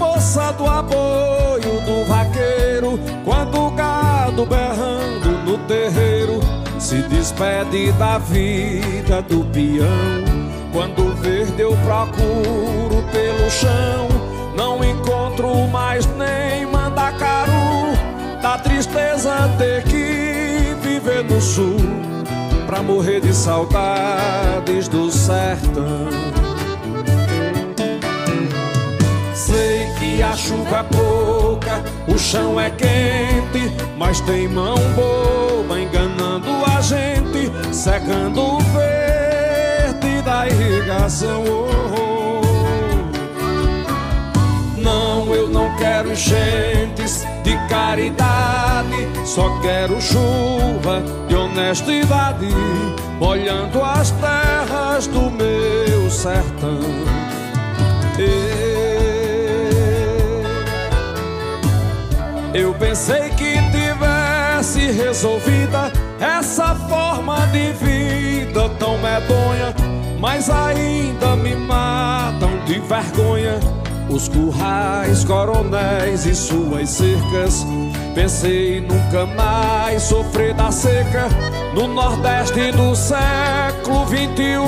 lembrança do apoio do vaqueiro quando o gado berrando no terreiro se despede da vida do peão. Quando verde eu procuro pelo chão, não encontro mais nem mandacaru. Da tristeza ter que viver no sul, pra morrer de saudades do sertão. A chuva é pouca, o chão é quente, mas tem mão boa enganando a gente, secando o verde da irrigação. Oh, oh. Não, eu não quero enchentes de caridade, só quero chuva de honestidade, molhando as terras do meu sertão. Pensei que tivesse resolvida essa forma de vida tão medonha, mas ainda me matam de vergonha os currais, coronéis e suas cercas. Pensei nunca mais sofrer da seca no Nordeste do século 21,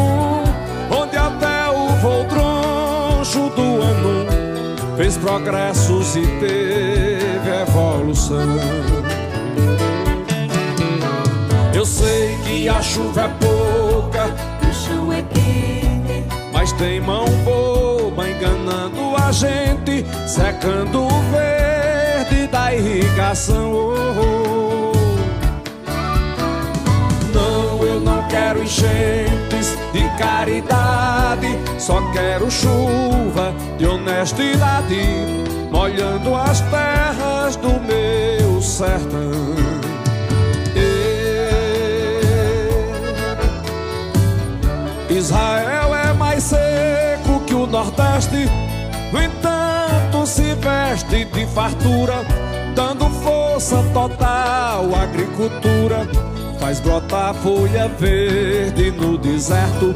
onde até o voldroncho do ano fez progressos e teve evolução. Eu sei que a chuva é pouca, o chão é quente, mas tem mão boba enganando a gente, secando o verde da irrigação. Oh, oh. Não, eu não quero enchentes de caridade, só quero chuva de honestidade, molhando as terras do meu sertão. Israel é mais seco que o Nordeste, no entanto se veste de fartura, dando força total à agricultura. Faz brotar folha verde no deserto,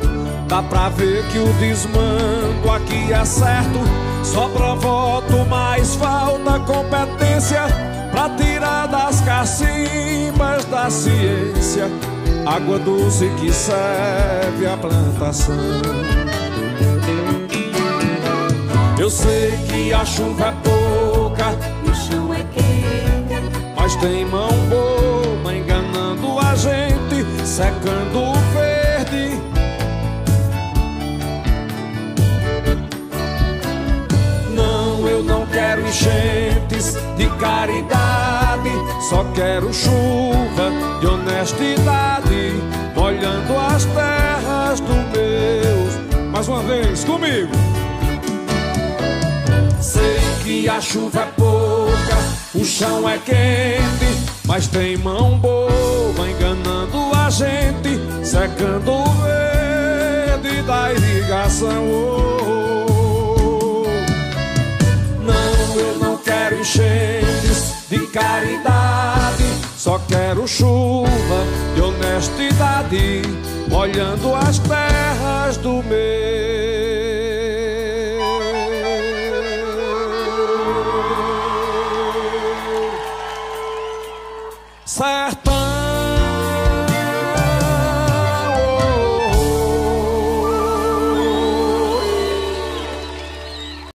dá pra ver que o desmando aqui é certo. Só provoto mais falta competência pra tirar das cacimbas da ciência água doce que serve à plantação. Eu sei que a chuva é pouca, o chão é quente, mas tem mão boa enganando a gente, secando o verde. Enchentes de caridade, só quero chuva de honestidade, molhando as terras do meu. Mais uma vez comigo. Sei que a chuva é pouca, o chão é quente, mas tem mão boa enganando a gente, secando o verde da irrigação. Caridade, só quero chuva de honestidade, molhando as terras do meu.